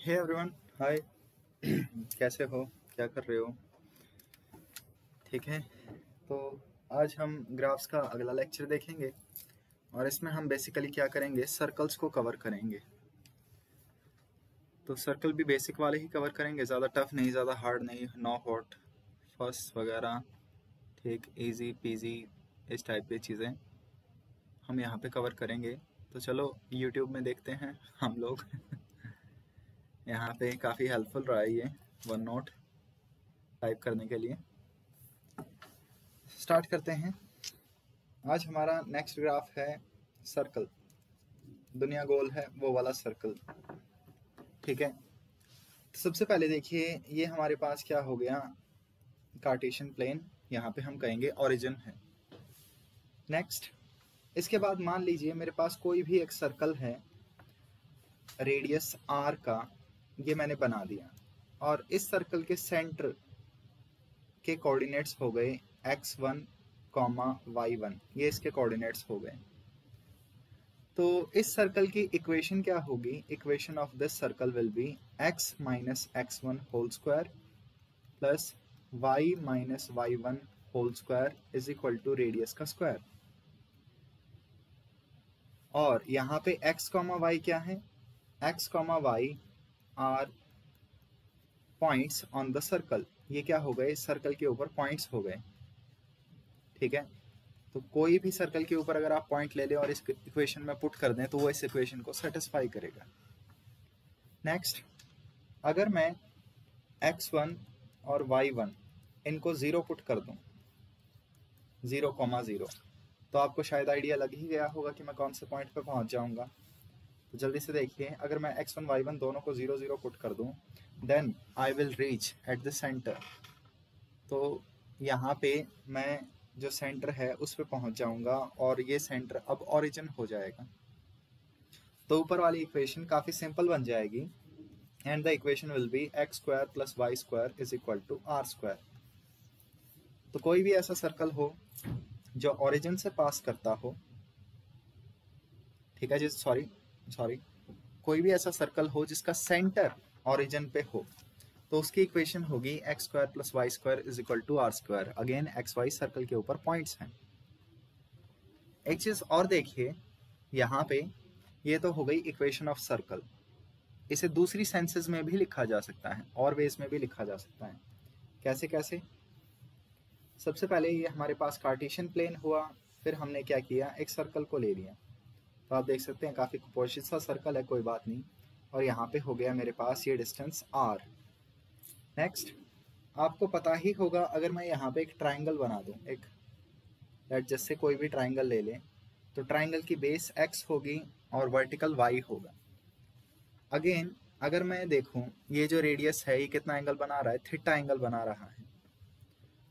Hey everyone hi कैसे हो? क्या कर रहे हो? ठीक है? तो आज हम ग्राफ्स का अगला लेक्चर देखेंगे और इसमें हम बेसिकली क्या करेंगे? सर्कल्स को कवर करेंगे। तो सर्कल भी बेसिक वाले ही कवर करेंगे। ज़्यादा टफ नहीं, ज़्यादा हार्ड नहीं नो हॉट फ़र्स्ट वगैरह, ठीक इजी पीजी इस टाइप की चीज़ें हम यहाँ पे कवर करेंगे। तो चलो यूट्यूब में देखते हैं हम लोग। यहाँ पे काफ़ी हेल्पफुल रहा है ये वन नोट टाइप करने के लिए। स्टार्ट करते हैं। आज हमारा नेक्स्ट ग्राफ है सर्कल दुनिया गोल है, वो वाला सर्कल ठीक है? तो सबसे पहले देखिए, ये हमारे पास क्या हो गया? कार्टेशियन प्लेन यहाँ पे हम कहेंगे ओरिजिन है। नेक्स्ट इसके बाद मान लीजिए मेरे पास कोई भी एक सर्कल है रेडियस आर का ये मैंने बना दिया। और इस सर्कल के सेंटर के कोऑर्डिनेट्स हो गए x one comma y one ये इसके कोऑर्डिनेट्स हो गए। तो इस सर्कल की इक्वेशन क्या होगी? Equation of this circle will be x minus x one whole square plus y minus y one whole square is equal to radius का स्क्वायर और यहाँ पे x कॉमा वाई क्या है? x comma y are points on the circle. ये क्या हो गए? सर्कल के ऊपर पॉइंट्स हो गए। ठीक है? तो कोई भी सर्कल के ऊपर अगर आप पॉइंट ले लें और इस इक्वेशन में पुट कर दें तो वो इस इक्वेशन को सेटिस्फाई करेगा। नेक्स्ट अगर मैं x1 और y1 इनको ज़ीरो पुट कर दूँ ज़ीरो कॉमा ज़ीरो तो आपको शायद आइडिया लग ही गया होगा कि मैं कौन से पॉइंट पे पहुँच जाऊँगा। तो जल्दी से देखिए, अगर मैं x1 y1 दोनों को ज़ीरो ज़ीरो पुट कर दूँ then I will reach at the centre तो यहाँ पे मैं जो सेंटर है, उस पर पहुँच जाऊँगा और ये सेंटर अब ओरिजिन हो जाएगा। तो ऊपर वाली इक्वेशन काफ़ी सिंपल बन जाएगी and the equation will be x square plus y square is equal to r square तो कोई भी ऐसा सर्कल हो, जो ओरिजिन से पास करता हो, ठीक है जी सॉरी सॉरी, कोई भी ऐसा सर्कल हो जिसका सेंटर ओरिजिन पे हो तो उसकी इक्वेशन होगी x square plus y square is equal to r square again x y circle के ऊपर पॉइंट्स हैं। एक चीज़ और देखिए, यहाँ पे ये तो हो गई इक्वेशन ऑफ़ सर्कल इसे दूसरी सेंसेस में भी लिखा जा सकता है, और वेज में भी लिखा जा सकता है। कैसे कैसे? सबसे पहले ये हमारे पास कार्टेशियन प्लेन हुआ, फिर हमने क्या किया? एक सर्कल को ले लिया। तो आप देख सकते हैं, काफ़ी कुपोषित सा सर्कल है, कोई बात नहीं। और यहाँ पे हो गया मेरे पास ये डिस्टेंस आर नेक्स्ट आपको पता ही होगा, अगर मैं यहाँ पे एक ट्राइंगल बना दूँ, एक लेट जैसे कोई भी ट्राइंगल ले लें तो ट्राइंगल की बेस एक्स होगी और वर्टिकल वाई होगा। अगेन अगर मैं देखूँ, ये जो रेडियस है, ये कितना एंगल बना रहा है? थिटा एंगल बना रहा है।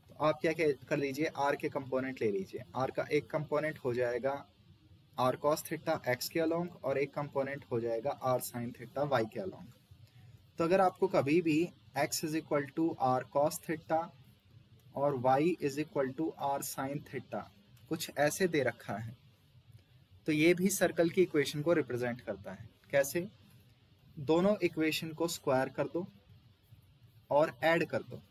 तो आप क्या कर लीजिए आर के कंपोनेंट ले लीजिए। आर का एक कंपोनेंट हो जाएगा आर कॉस थीटा एक्स के अलोंग और एक कंपोनेंट हो जाएगा आर साइन थीटा वाई के अलोंग। तो अगर आपको कभी भी x is equal to r cos theta और y is equal to r sine theta कुछ ऐसे दे रखा है तो ये भी सर्कल की इक्वेशन को रिप्रेजेंट करता है। कैसे? दोनों इक्वेशन को स्क्वायर कर दो और ऐड कर दो।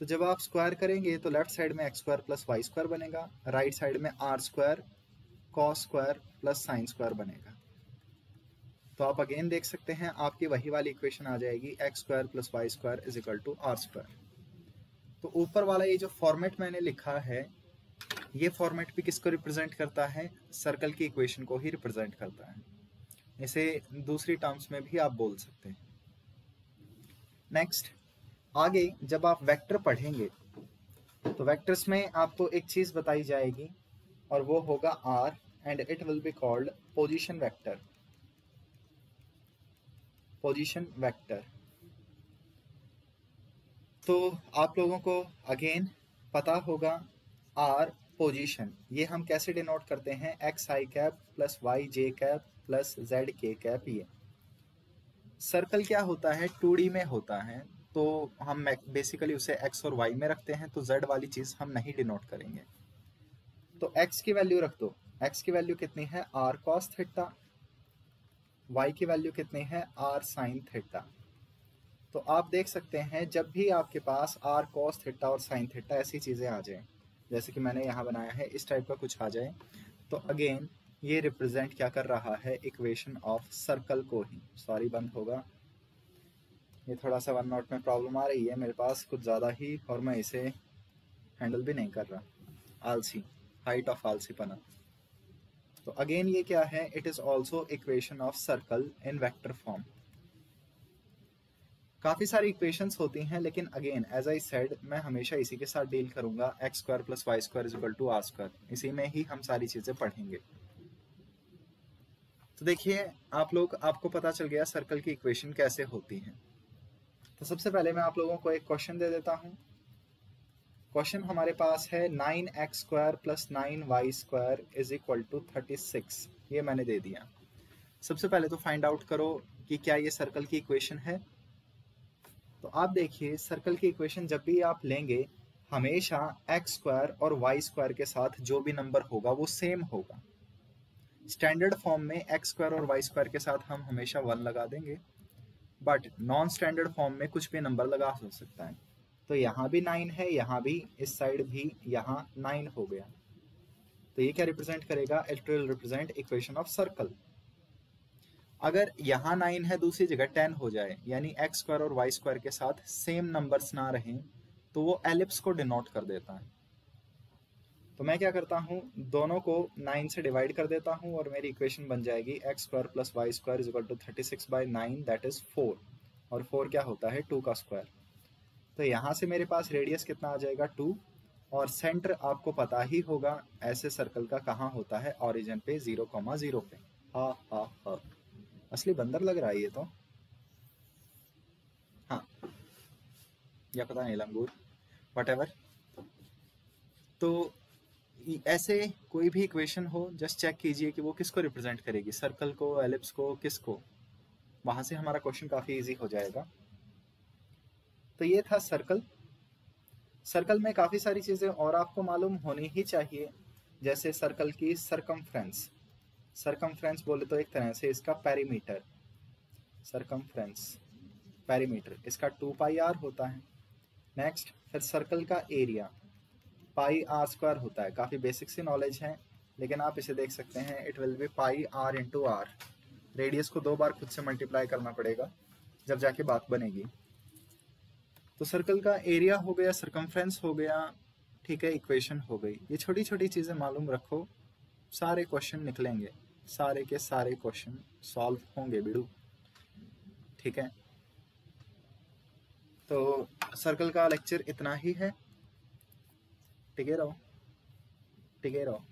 तो जब आप स्क्वायर करेंगे तो लेफ़्ट साइड में x square plus y square बनेगा, राइट साइड में r square cos square plus sine square बनेगा। तो आप अगेन देख सकते हैं, आपकी वही वाली इक्वेशन आ जाएगी x square plus y square is equal to r square तो ऊपर वाला ये जो फॉर्मेट मैंने लिखा है, ये फॉर्मेट भी किसको रिप्रेजेंट करता है? सर्कल की इक्वेशन को ही रिप्रेजेंट करता है। इसे दूसरी टर्म्स में भी आप बोल सकते हैं। नेक्स्ट आगे जब आप वेक्टर पढ़ेंगे तो वेक्टर्स में आपको एक चीज़ बताई जाएगी और वो होगा r and it will be called position vector position vector तो आप लोगों को अगेन पता होगा आर पोजीशन ये हम कैसे डिनोट करते हैं? X i cap plus y j cap plus z k cap ये. सर्कल क्या होता है? टू में होता है. तो हम बेसिकली उसे एक्स और वाई में रखते हैं तो जेड वाली चीज़ हम नहीं डिनोट करेंगे. तो x की वैल्यू रख दो। x की वैल्यू कितनी है? R cos थीटा y की वैल्यू कितनी है? R साइन थीटा तो आप देख सकते हैं, जब भी आपके पास r cos थीटा और साइन थीटा ऐसी चीज़ें आ जाएँ, जैसे कि मैंने यहाँ बनाया है, इस टाइप का कुछ आ जाए तो अगेन ये रिप्रेजेंट क्या कर रहा है? इक्वेशन ऑफ़ सर्कल को ही। सॉरी बंद होगा। ये थोड़ा सा वन नोट में प्रॉब्लम आ रही है मेरे पास, कुछ ज़्यादा ही, और मैं इसे हैंडल भी नहीं कर रहा। आलसी हाइट ऑफ़ आलसी पना तो अगेन ये क्या है? It is also equation of circle in vector form काफ़ी सारी इक्वेशंस होती हैं, लेकिन अगेन एज आई सेड मैं हमेशा इसी के साथ डील करूँगा x square plus y square is equal to r square इसी में ही हम सारी चीज़ें पढ़ेंगे। तो देखिए, आप लोग, आपको पता चल गया सर्कल की इक्वेशन कैसे होती है। तो सबसे पहले मैं आप लोगों को एक क्वेश्चन दे देता हूँ। क्वेश्चन हमारे पास है nine x square plus nine y square is equal to thirty six. ये मैंने दे दिया। सबसे पहले तो फाइंड आउट करो कि क्या ये सर्कल की इक्वेशन है। तो आप देखिए सर्कल की इक्वेशन जब भी आप लेंगे, हमेशा एक्स स्क्वायर और वाई स्क्वायर के साथ जो भी नंबर होगा, वो सेम होगा। स्टैंडर्ड फॉर्म में एक्स स्क्वायर और वाई स्क्वायर के साथ हम हमेशा वन लगा देंगे। बट नॉन स्टैंडर्ड फॉर्म में कुछ भी नंबर लगा हो सकता है। तो यहाँ भी नाइन है, यहाँ भी इस साइड भी यहाँ नाइन हो गया। तो ये क्या रिप्रेजेंट करेगा? It will represent equation of circle अगर यहाँ नाइन है, दूसरी जगह टेन हो जाए, यानी एक्स स्क्वायर और वाई स्क्वायर के साथ सेम नंबर्स ना रहें तो वो एलिप्स को डिनोट कर देता है। तो मैं क्या करता हूँ? दोनों को नाइन से डिवाइड कर देता हूँ और मेरी इक्वेशन बन जाएगी x square plus y square is equal to thirty six by nine that is four और फोर क्या होता है? टू का स्क्वायर तो यहाँ से मेरे पास रेडियस कितना आ जाएगा? टू और सेंटर आपको पता ही होगा, ऐसे सर्कल का कहाँ होता है? ऑरिजन पे ज़ीरो कॉमा ज़ीरो पे। हा हा हा। असली बंदर लग रहा है ये तो। हाँ। या पता नहीं, लंगूर। वट तो ऐसे कोई भी इक्वेशन हो जस्ट चेक कीजिए कि वो किसको रिप्रेजेंट करेगी? सर्कल को एलिप्स को, किसको? वहाँ से हमारा क्वेश्चन काफ़ी इजी हो जाएगा। तो ये था सर्कल। सर्कल में काफ़ी सारी चीज़ें और आपको मालूम होनी ही चाहिए, जैसे सर्कल की सरकमफ्रेंस सरकमफ्रेंस बोले तो एक तरह से इसका पैरीमीटर सरकमफ्रेंस पैरीमीटर इसका टू पाई आर होता है। नेक्स्ट फिर सर्कल का एरिया पाई आर स्क्वायर होता है। काफ़ी बेसिक सी नॉलेज है, लेकिन आप इसे देख सकते हैं it will be pi r into r radius को दो बार खुद से मल्टीप्लाई करना पड़ेगा, जब जाके बात बनेगी। तो सर्कल का एरिया हो गया सरकमफ्रेंस हो गया, ठीक है इक्वेशन हो गई। ये छोटी छोटी चीज़ें मालूम रखो, सारे क्वेश्चन निकलेंगे। सारे के सारे क्वेश्चन सॉल्व होंगे, बिड़ू। ठीक है? तो सर्कल का लेक्चर इतना ही है। टिके रहो टिके रहो